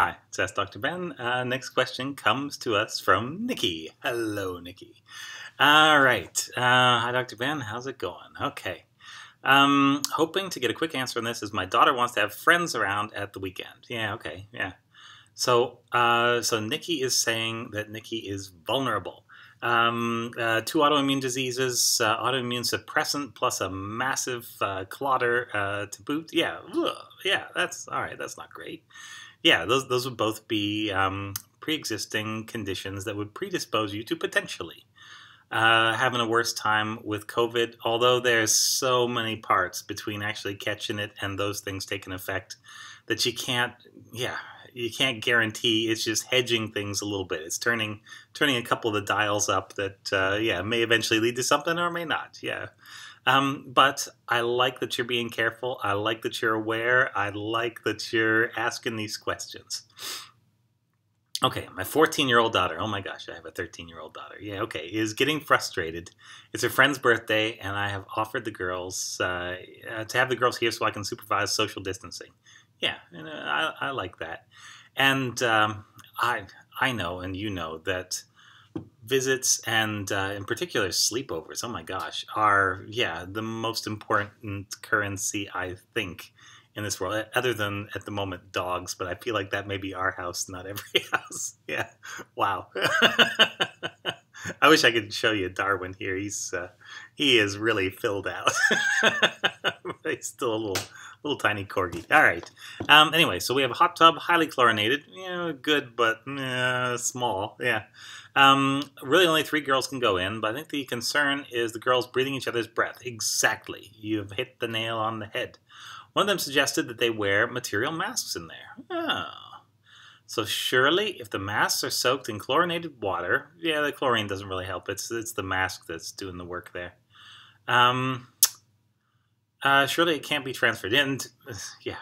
Hi, it's Ask Dr. Ben. Uh, next question comes to us from Nikki. Hello, Nikki. All right. Uh, hi, Dr. Ben. How's it going? Okay. Um, hoping to get a quick answer on this as my daughter wants to have friends around at the weekend. Yeah, okay, yeah. So, uh, so Nikki is saying that Nikki is vulnerable. Um, uh, two autoimmune diseases, uh, autoimmune suppressant plus a massive uh, clotter uh, to boot. Yeah, ugh, yeah, that's all right. That's not great yeah, those those would both be um, pre-existing conditions that would predispose you to potentially uh, having a worse time with COVID. Although there's so many parts between actually catching it and those things taking effect that you can't, yeah, you can't guarantee. It's just hedging things a little bit. It's turning turning a couple of the dials up that, uh, yeah, may eventually lead to something or may not. Yeah. Um, but I like that you're being careful. I like that you're aware. I like that you're asking these questions. Okay, my 14 year old daughter, oh my gosh, I have a 13 year old daughter. Yeah, okay, is getting frustrated. It's her friend's birthday, and I have offered the girls uh, uh, to have the girls here so I can supervise social distancing. Yeah, uh, I, I, like that. And um, I, I know, and you know, that visits and uh, in particular sleepovers. Oh my gosh are yeah the most important currency i think in this world other than at the moment dogs but i feel like that may be our house not every house. Yeah wow. I wish i could show you darwin here. He's uh, he is really filled out. He's still a little little tiny corgi all right um, anyway so we have a hot tub highly chlorinated know good but uh, small yeah um, really, only three girls can go in, but I think the concern is the girls breathing each other's breath. Exactly. You've hit the nail on the head. One of them suggested that they wear material masks in there. Oh. So surely, if the masks are soaked in chlorinated water, yeah, the chlorine doesn't really help. It's it's the mask that's doing the work there. Um, uh, surely it can't be transferred in. Yeah,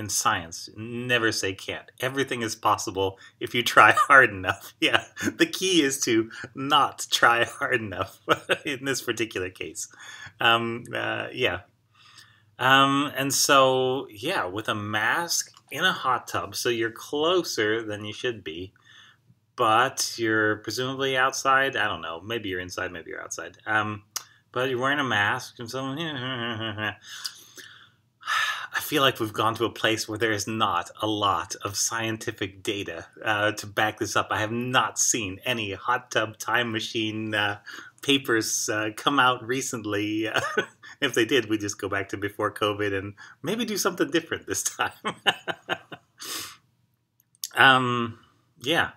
in science. Never say can't. Everything is possible if you try hard enough. Yeah, the key is to not try hard enough in this particular case. Um, uh, yeah. Um, and so, yeah, with a mask in a hot tub, so you're closer than you should be, but you're presumably outside. I don't know. Maybe you're inside, maybe you're outside. Um, but you're wearing a mask, and so I feel like we've gone to a place where there is not a lot of scientific data uh, to back this up. I have not seen any hot tub time machine uh, papers uh, come out recently. if they did, we just go back to before COVID and maybe do something different this time. um, yeah,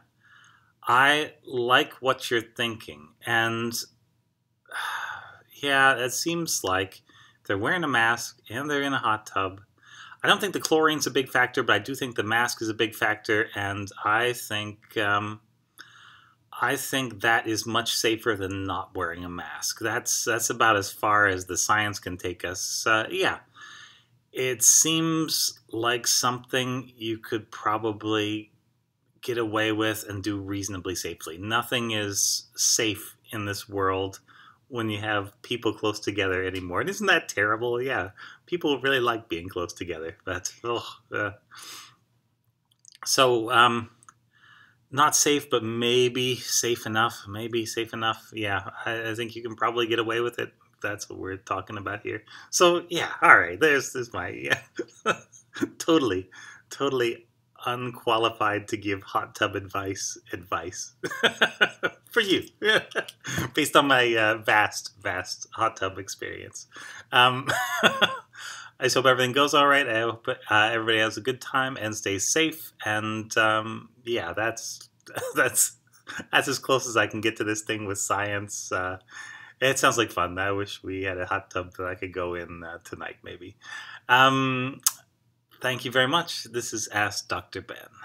I like what you're thinking, and yeah, it seems like they're wearing a mask and they're in a hot tub. I don't think the chlorine's a big factor, but I do think the mask is a big factor, and I think um, I think that is much safer than not wearing a mask. That's that's about as far as the science can take us. Uh, yeah, it seems like something you could probably get away with and do reasonably safely. Nothing is safe in this world when you have people close together anymore. And isn't that terrible? Yeah, people really like being close together. But oh, uh. so um, not safe, but maybe safe enough. Maybe safe enough. Yeah, I, I think you can probably get away with it. That's what we're talking about here. So yeah, all right. There's there's my yeah, totally, totally unqualified to give hot tub advice advice for you based on my uh, vast vast hot tub experience um, i just hope everything goes all right i hope uh, everybody has a good time and stays safe and um, yeah that's that's that's as close as i can get to this thing with science uh, it sounds like fun. I wish we had a hot tub that I could go in uh, tonight, maybe. Um, Thank you very much. This is Ask Dr. Ben.